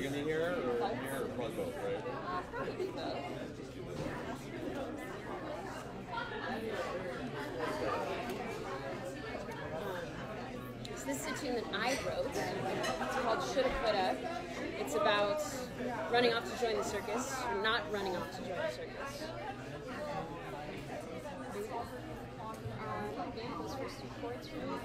Agony here or here or probably both, right? Uh, probably both. So this is a tune that I wrote. It's called Shoulda Coulda. It's about running off to join the circus, or not running off to join the circus. Um, yeah, those first two chords really.